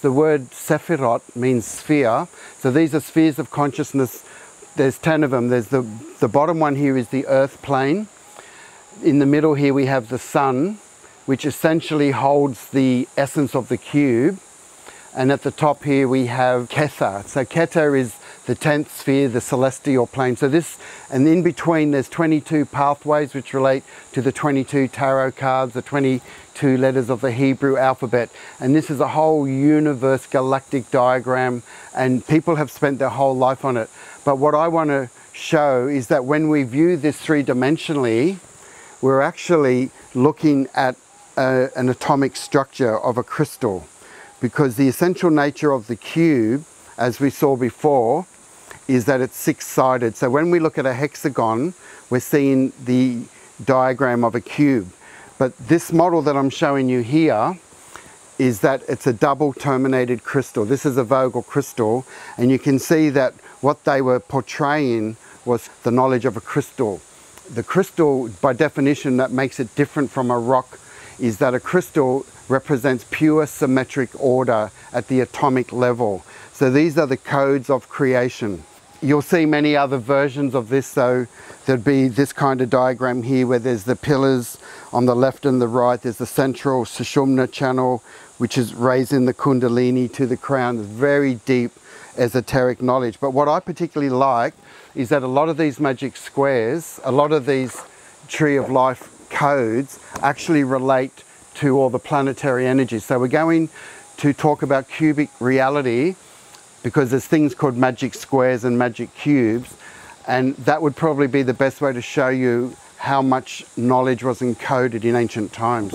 The word Sephirot means sphere. So these are spheres of consciousness. There's 10 of them. There's the, the bottom one here is the earth plane. In the middle here we have the sun, which essentially holds the essence of the cube. And at the top here we have Kether. So Kether is the 10th sphere, the celestial plane. So this, and in between there's 22 pathways which relate to the 22 tarot cards, the 22 letters of the Hebrew alphabet. And this is a whole universe galactic diagram and people have spent their whole life on it. But what I want to show is that when we view this three-dimensionally, we're actually looking at a, an atomic structure of a crystal because the essential nature of the cube, as we saw before, is that it's six-sided. So when we look at a hexagon, we're seeing the diagram of a cube. But this model that I'm showing you here is that it's a double terminated crystal. This is a Vogel crystal, and you can see that what they were portraying was the knowledge of a crystal. The crystal, by definition, that makes it different from a rock is that a crystal represents pure symmetric order at the atomic level. So these are the codes of creation. You'll see many other versions of this so there'd be this kind of diagram here where there's the pillars. On the left and the right there's the central Sushumna channel which is raising the kundalini to the crown. Very deep esoteric knowledge. But what I particularly like is that a lot of these magic squares a lot of these tree of life codes actually relate to all the planetary energies so we're going to talk about cubic reality because there's things called magic squares and magic cubes and that would probably be the best way to show you how much knowledge was encoded in ancient times.